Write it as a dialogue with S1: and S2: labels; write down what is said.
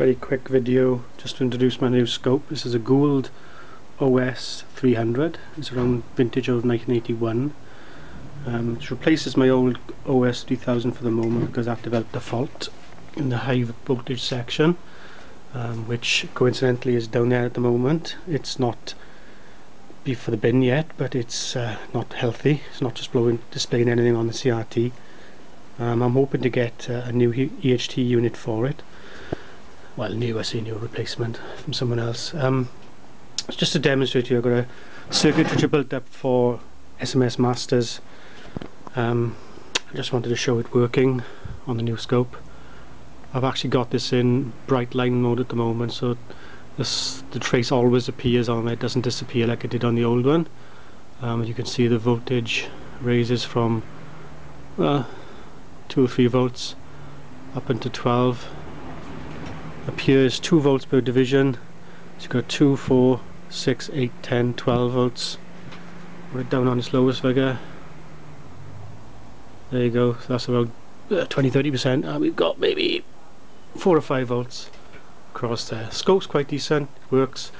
S1: very quick video just to introduce my new scope. This is a Gould OS 300. It's around vintage of 1981. Um, it replaces my old OS 3000 for the moment because I've developed a fault in the high voltage section um, which coincidentally is down there at the moment. It's not be for the bin yet but it's uh, not healthy. It's not just blowing, displaying anything on the CRT. Um, I'm hoping to get uh, a new EHT unit for it well new I say new replacement from someone else. Um, just to demonstrate to you I've got a circuit which I built up for SMS Masters. Um, I just wanted to show it working on the new scope. I've actually got this in bright line mode at the moment so this the trace always appears on it doesn't disappear like it did on the old one. Um, you can see the voltage raises from uh, 2 or 3 volts up into 12 appears 2 volts per division. So you've got 2, 4, 6, 8, 10, 12 volts put it down on its lowest figure. There you go. So that's about 20-30% uh, and we've got maybe 4 or 5 volts across there. Scope's quite decent. Works